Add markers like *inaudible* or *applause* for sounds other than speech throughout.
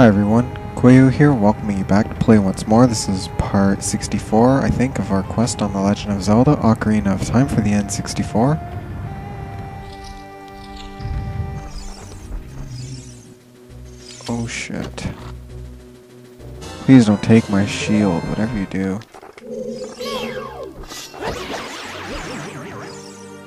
Hi everyone, Quaiowe here, welcoming you back to play once more. This is part 64, I think, of our quest on The Legend of Zelda, Ocarina of Time for the N64. Oh shit. Please don't take my shield, whatever you do.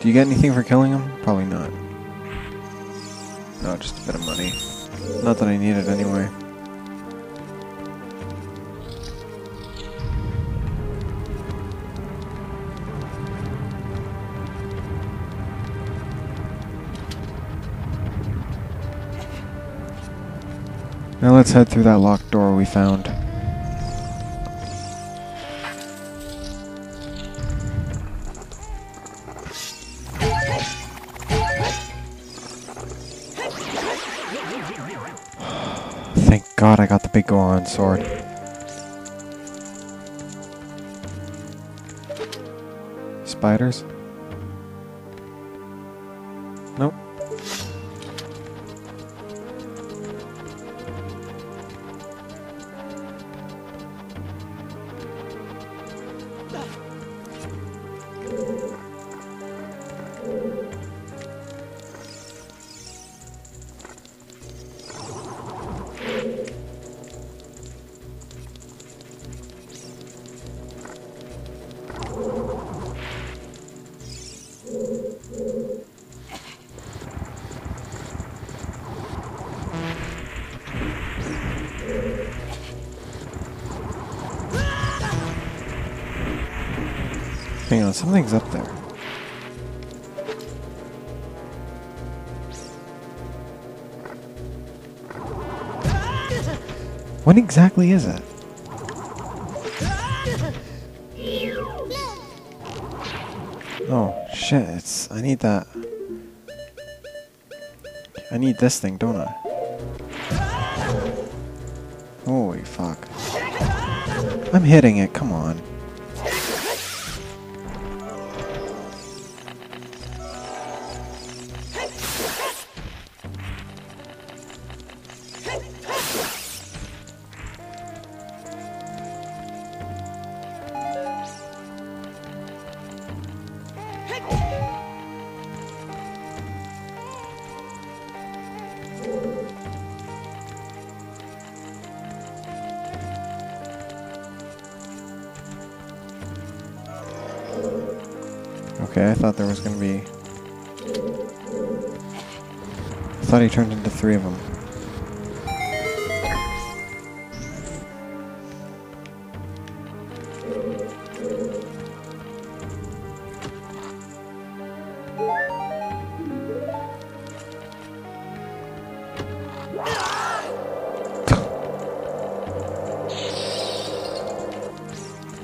Do you get anything for killing him? Probably not. No, just a bit of money. Not that I need it anyway. Now let's head through that locked door we found. *sighs* Thank God I got the Biggoron sword. Spiders? Hang on, something's up there. What exactly is it? Oh, shit, it's... I need that. I need this thing, don't I? Holy fuck. I'm hitting it, come on. Okay, I thought there was gonna be... I thought he turned into three of them.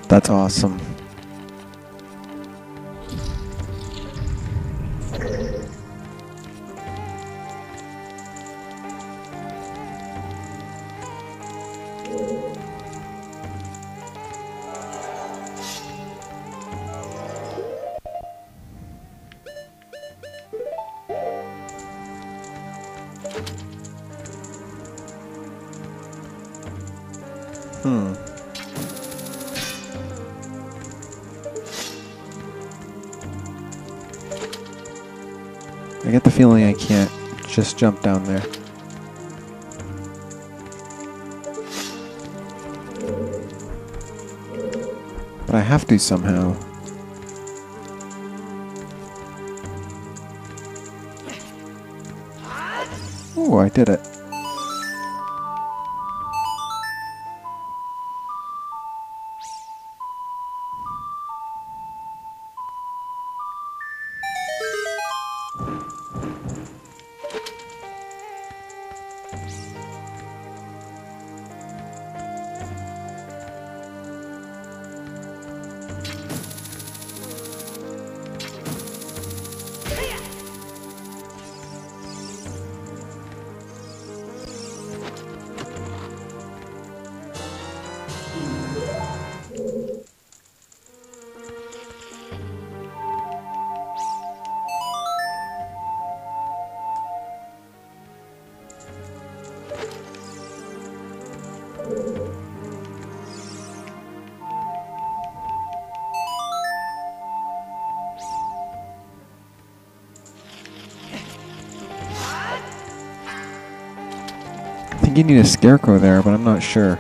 That's awesome. Hmm. I get the feeling I can't just jump down there. But I have to somehow. Oh, I did it. You need a scarecrow there, but I'm not sure.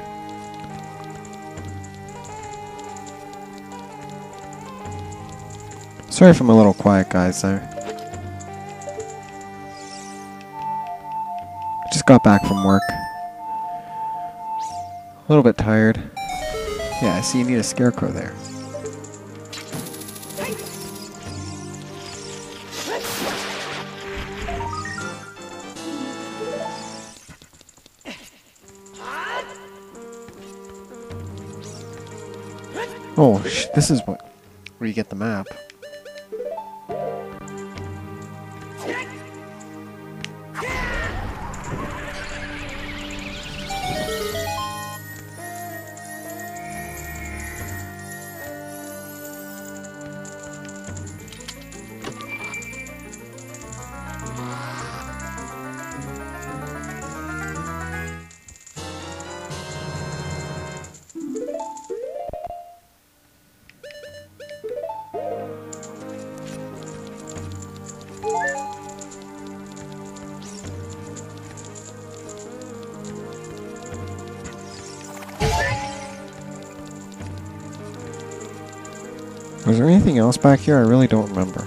Sorry if I'm a little quiet, guys. I just got back from work. A little bit tired. Yeah, I see you need a scarecrow there. Oh, this is what where you get the map. Was there anything else back here? I really don't remember.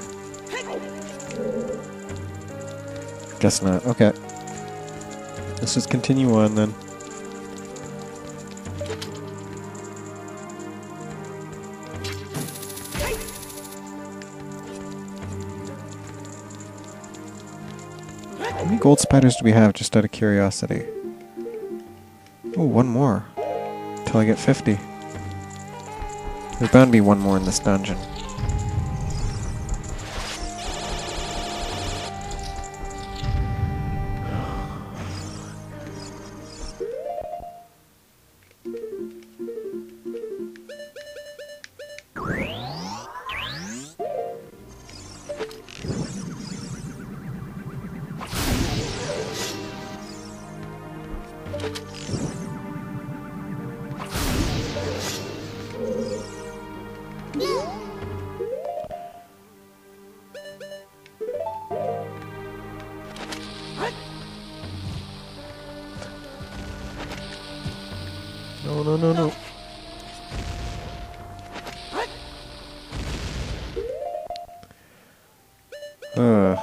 Guess not. Okay. Let's just continue on then. How many gold spiders do we have, just out of curiosity? Oh, one more. Till I get 50. There's bound to be one more in this dungeon. Ugh.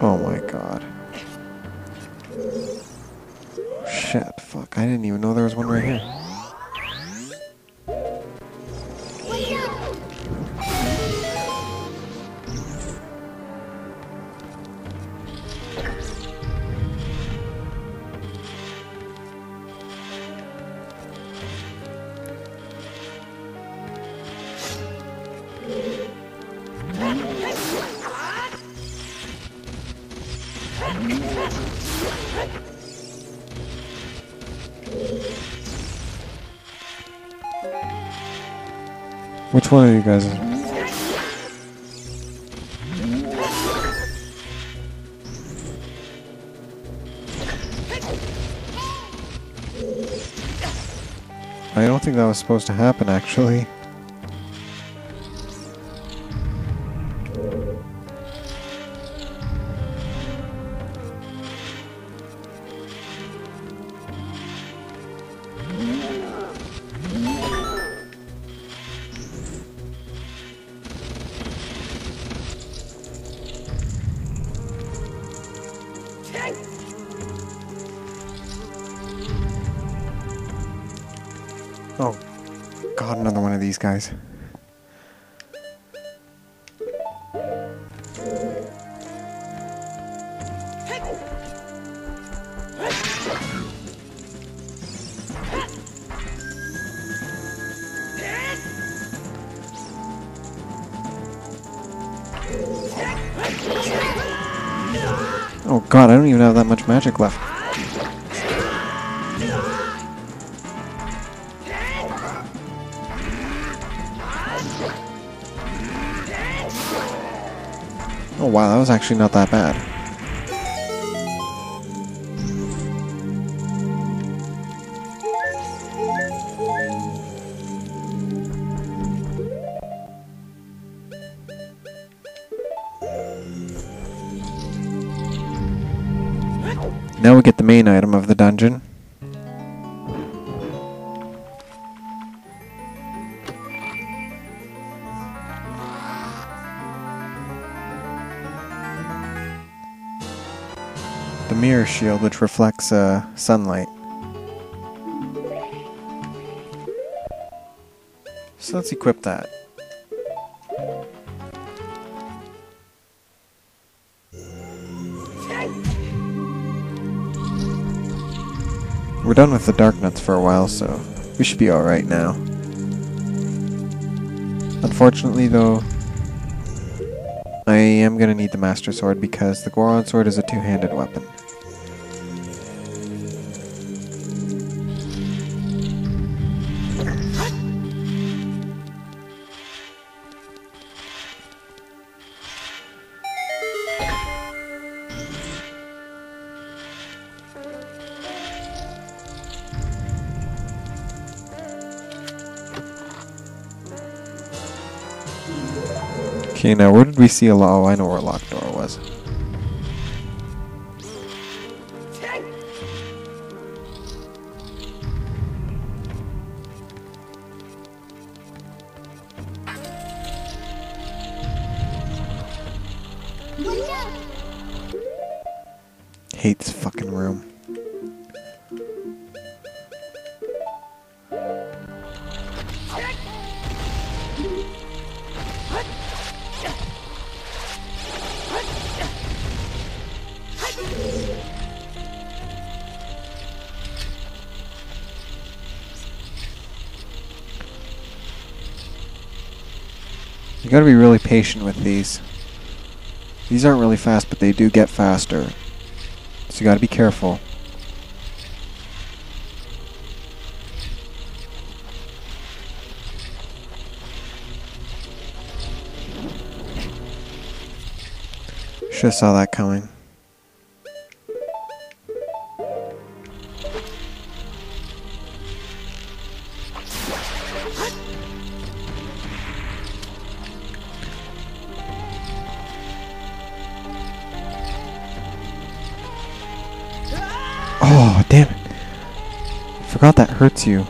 Oh my god. Shit, fuck, I didn't even know there was one right here. Which one of you guys? I don't think that was supposed to happen, actually. Oh, God, another one of these guys. Oh god, I don't even have that much magic left. Oh, wow, that was actually not that bad. Now we get the main item of the dungeon. Shield, which reflects uh, sunlight. So let's equip that. We're done with the Darknuts for a while, so we should be alright now. Unfortunately, though, I am going to need the Master Sword because the Goron Sword is a two-handed weapon. Okay, now where did we see a lock? Oh, I know where a locked door was. Hates fucking room. You gotta be really patient with these. These aren't really fast, but they do get faster. So you gotta be careful. Should've saw that coming. Hurts you.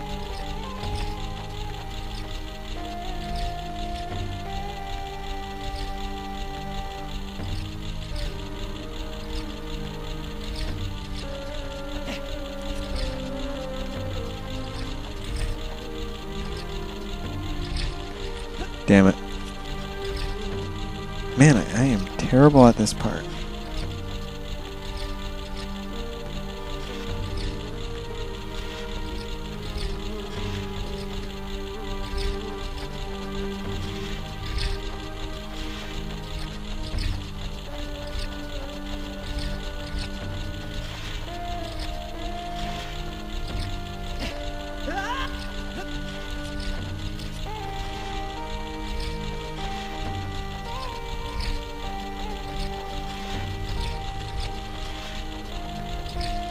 Damn it. Man, I, I am terrible at this part.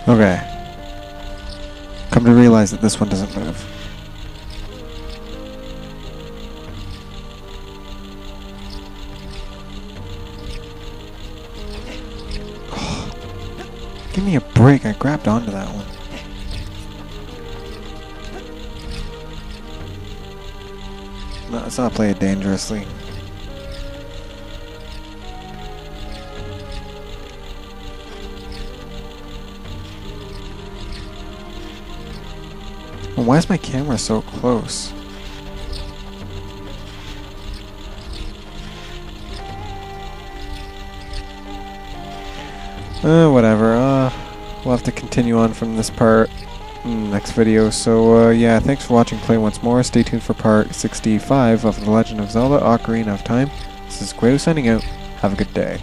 Okay. Come to realize that this one doesn't move. *gasps* Give me a break. I grabbed onto that one. No, let's not play it dangerously. Why is my camera so close? Uh, whatever. Uh, we'll have to continue on from this part next video. So, uh, yeah, thanks for watching Play Once More. Stay tuned for part 65 of The Legend of Zelda Ocarina of Time. This is Quato signing out. Have a good day.